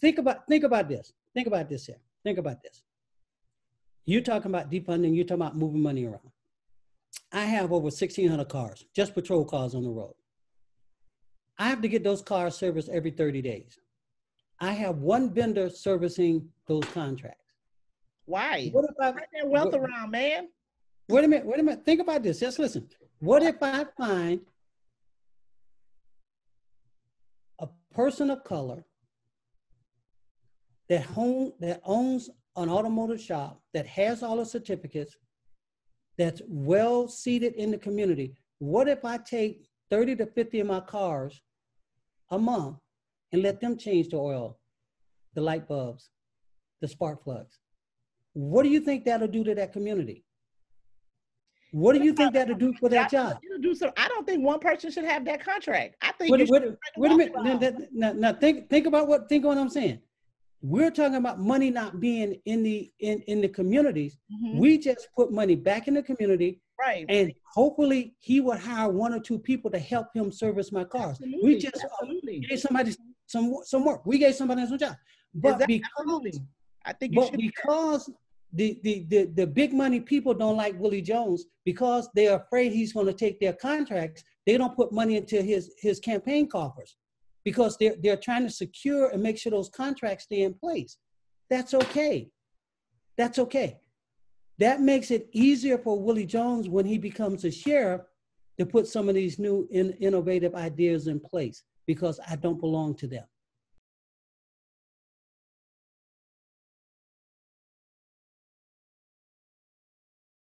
think about think about this. Think about this here. Think about this. You're talking about defunding. You're talking about moving money around. I have over 1,600 cars, just patrol cars on the road. I have to get those cars serviced every 30 days. I have one vendor servicing those contracts. Why? What if I, Spread that wealth what- around, man. wait a minute, wait a minute. Think about this. Just listen. What if I find a person of color that home that owns an automotive shop that has all the certificates, that's well seated in the community? What if I take 30 to 50 of my cars a month and let them change the oil, the light bulbs, the spark plugs? What do you think that'll do to that community? What do you think that'll do for that job? Do some. I don't think one person should have that contract. I think Wait, wait, wait a minute. Now, now, now think think about what think what I'm saying. We're talking about money not being in the in in the communities. Mhm, We just put money back in the community, right. and hopefully he would hire one or two people to help him service my cars. Absolutely, We just uh, absolutely. gave somebody some some work. We gave somebody some job, but Exactly, because absolutely. I think you but should. because the, the, the, the big money people don't like Willie Jones because they're afraid he's going to take their contracts, they don't put money into his, his campaign coffers because they're, they're trying to secure and make sure those contracts stay in place. That's okay. That's okay. That makes it easier for Willie Jones when he becomes a sheriff to put some of these new in, innovative ideas in place because I don't belong to them.